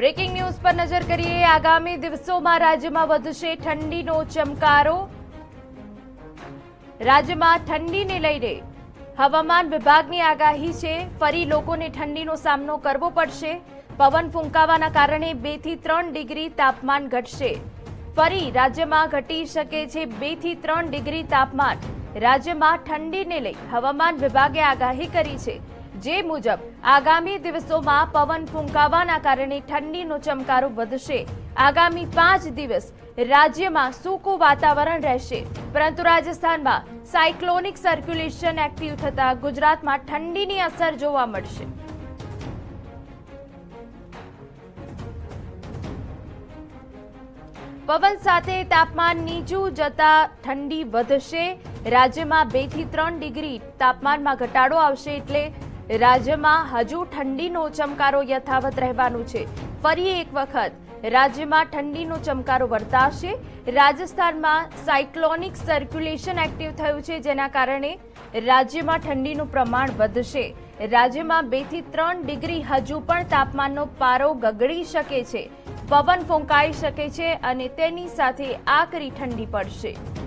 Breaking news પર નજર કરીએ. આગામી દિવસોમાં રાજ્યમાં વધશે ઠંડીનો ચમકારો. રાજ્યમાં ઠંડીને લઈને હવામાન વિભાગની આગાહી છે. ફરી લોકોને ઠંડીનો સામનો કરવો પડશે. પવન ફૂંકાવાના કારણે બેથી ત્રણ ડિગ્રી તાપમાન ઘટશે. ફરી રાજ્યમાં ઘટી શકે છે બેથી ત્રણ ડિગ્રી તાપમાન. રાજ્યમાં ઠંડીને લઈ હવામાન વિભાગે આગાહી કરી છે. જે મુજબ, આગામી દિવસોમાં પવન ફૂંકાવાના કારણે ઠંડીનો ચમકારો વધશે. આગામી પાંચ દિવસ રાજ્યમાં સૂકું વાતાવરણ રહેશે. પરંતુ રાજસ્થાનમાં સાયક્લોનિક સર્ક્યુલેશન એક્ટિવ થતા ગુજરાતમાં ઠંડીની અસર જોવા મળશે. પવન સાથે તાપમાન નીચું જતા ઠંડી વધશે. રાજ્યમાં બેથી ત્રણ ડિગ્રી તાપમાનમાં ઘટાડો આવશે એટલે રાજ્યમાં હજુ ઠંડીનો ચમકારો યથાવત રહેવાનું છે. ફરી એક વખત રાજ્યમાં ઠંડીનો ચમકારો વર્તાશે. રાજસ્થાનમાં સાયક્લોનિક સર્ક્યુલેશન એક્ટિવ થયું છે, જેના કારણે રાજ્યમાં ઠંડીનું પ્રમાણ વધશે. રાજ્યમાં બેથી ત્રણ ડિગ્રી હજુ પણ તાપમાનનો પારો ગગડી શકે છે. પવન ફૂંકાઈ શકે છે અને તેની સાથે આકરી ઠંડી પડશે.